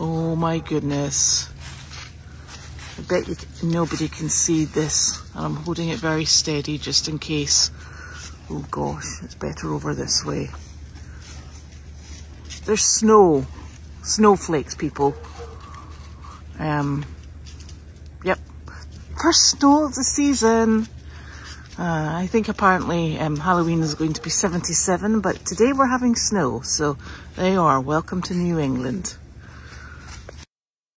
Oh my goodness. I bet you, nobody can see this. And I'm holding it very steady just in case. Oh gosh, it's better over this way. There's snow. Snowflakes, people. Um, yep. First snow of the season. Uh, I think apparently um, Halloween is going to be 77, but today we're having snow. So there you are. Welcome to New England.